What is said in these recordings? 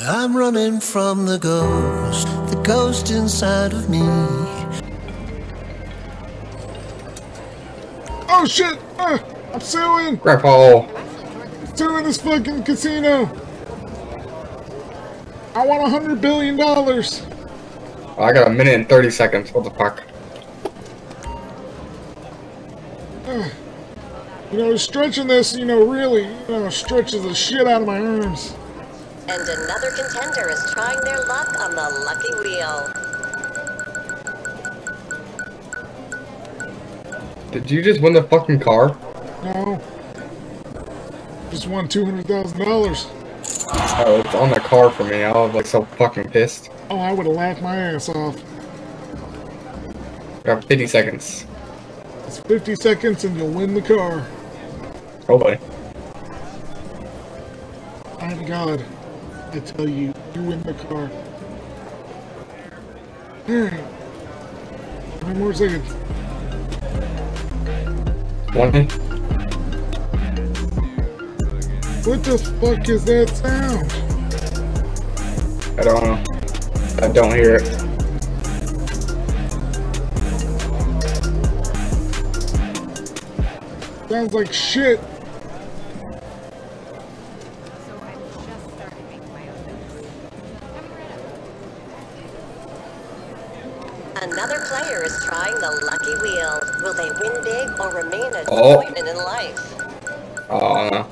I'm running from the ghost, the ghost inside of me. Oh shit! Ah, I'm suing! Grandpa. Suing this fucking casino! I want a hundred billion dollars! I got a minute and 30 seconds. What the fuck? You know, stretching this, you know, really, you know, stretches the shit out of my arms. And another contender is trying their luck on the lucky wheel. Did you just win the fucking car? No. Just won two hundred thousand dollars. Oh, it's on the car for me. I was like so fucking pissed. Oh, I would have laughed my ass off. I got 50 seconds. It's fifty seconds and you'll win the car. Oh boy. My God, I tell you, you win the car. Alright. Many more seconds? One hit. What the fuck is that sound? I don't know. I don't hear it. Sounds like shit. So I'm just starting making my own notes. Haven't read it. Another player is trying the lucky wheel. Will they win big or remain a Oh. disappointment in life? Oh no.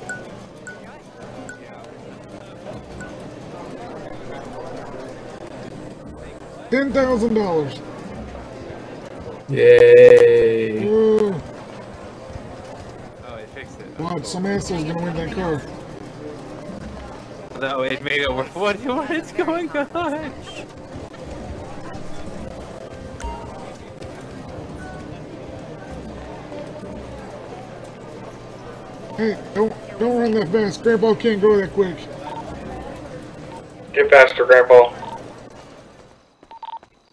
Ten thousand dollars. Yay. Whoa. Oh, it fixed it. Watch, some asshole's gonna win that car. No, it made it work. What, what is going on? Hey, don't don't run that fast. Grandpa can't go that quick. Get faster, Grandpa.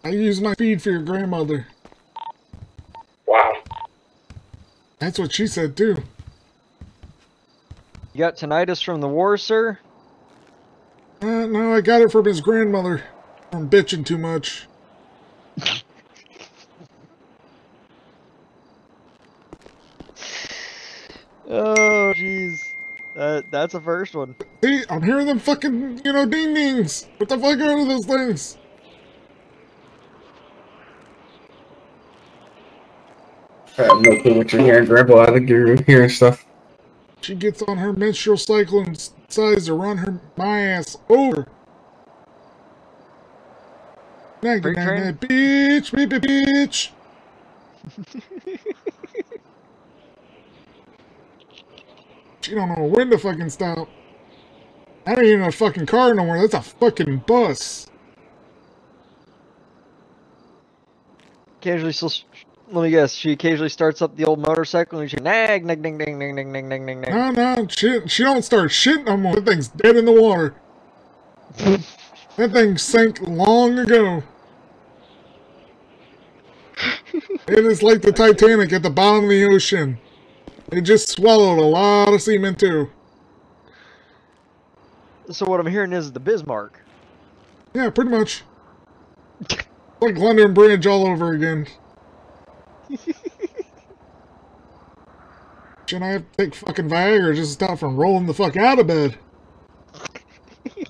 I use my feed for your grandmother. Wow. That's what she said too. You got tinnitus from the war, sir? Uh, no, I got it from his grandmother. From bitching too much. Oh, jeez. That that's the first one. See, I'm hearing them fucking, you know, ding dings. What the fuck are those things? I have no clue what you're hearing, Grandpa. I think you're hearing stuff. She gets on her menstrual cycle and decides to run her my ass over. Nag, Freight nag, train? nag, bitch, bitch, bitch. She don't know when to fucking stop. I ain't even a fucking car no more. That's a fucking bus. Occasionally, let me guess. She occasionally starts up the old motorcycle and she nag, nag, ding, ding, ding, ding, ding, ding, ding. No, no, she she don't start shit no more. That thing's dead in the water. that thing sank long ago. it is like the Titanic at the bottom of the ocean. It just swallowed a lot of semen too. So what I'm hearing is the Bismarck. Yeah, pretty much. like London Bridge all over again. Shouldn't I have to take fucking Viagra just to stop from rolling the fuck out of bed?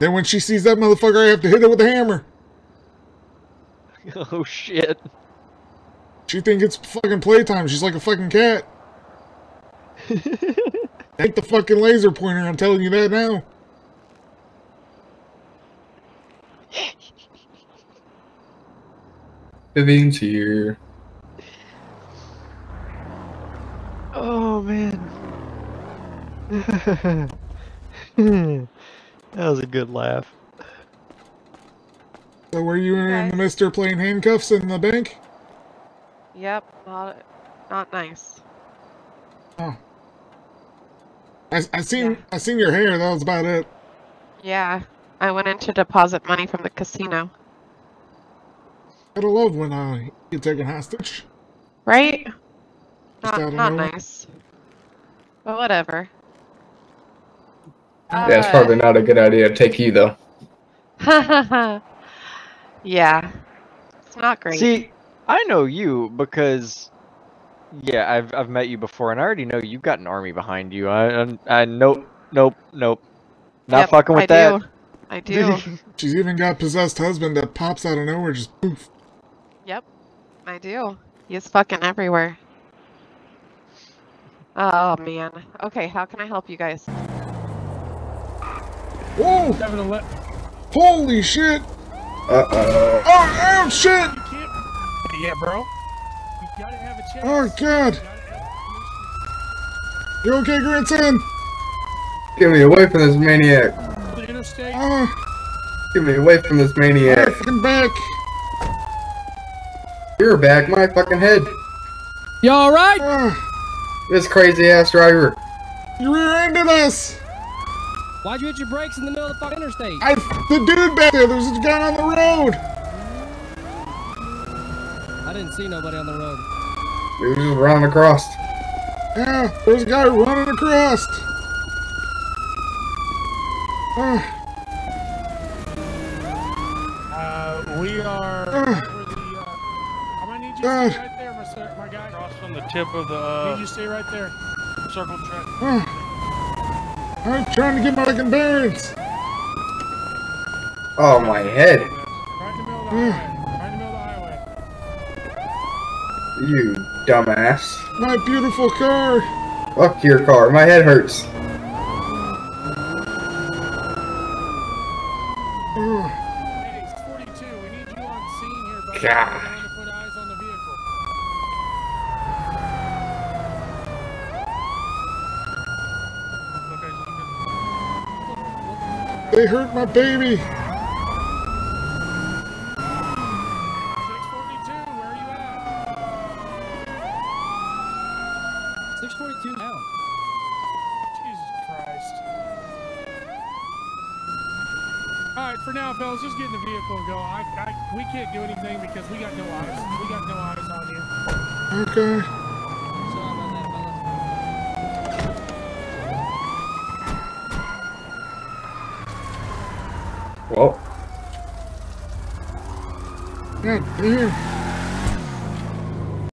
then when she sees that motherfucker, I have to hit it with a hammer. oh shit. She think it's fucking playtime. She's like a fucking cat. Take the fucking laser pointer. I'm telling you that now. Vivian's here. Oh man. that was a good laugh. So were you and Okay. Mister playing handcuffs in the bank? Yep, not not nice. Oh. I, I seen Yeah. I seen your hair. That was about it. Yeah, I went in to deposit money from the casino. I'd have loved when uh, you get taken hostage. Right? Just Not not nice. But whatever. Yeah, it's probably not a good idea to take you though. yeah. It's not great. See, I know you because, yeah, I've I've met you before, and I already know you've got an army behind you. I I, I nope nope nope, not Yep, fucking with I that. Do. I do. She's even got possessed husband that pops out of nowhere, just poof. yep. I do. He's fucking everywhere. Oh man. Okay, how can I help you guys? Whoa! Holy shit! Uh oh. Oh, oh shit! Yeah, bro. You gotta have a chance. Oh god! You okay, grandson? Get me away from this maniac. The interstate. Oh, Get me away from this maniac. fucking back! You're back my fucking head. You alright? Oh, uh, This crazy ass driver. you rear-ended us! Why'd you hit your brakes in the middle of the fucking interstate? I, the dude back there, there's a guy on the road! I didn't see nobody on the road. We were just running across. Yeah, there's a guy running across. Uh, we are Uh. the, uh, I'm gonna need you to stay right there, my, sir, my guy. Across from the tip of the I need uh, you to stay right there. circle track. I'm trying to get my fucking bearings. Oh my head. Right in the middle of the Mm. highway. Right in the middle of the highway. You dumbass. My beautiful car. Fuck your car. My head hurts. Hey, 642, we need you on scene here, buddy. God. We're going to put eyes on the vehicle. Okay, they hurt my baby. 642, where are you at? 642 now. Jesus Christ. Alright, for now, fellas, just get in the vehicle and go. I, I, we can't do anything because we got no eyes. We got no eyes on you. Okay. Sorry about that, fellas. Well, God damn.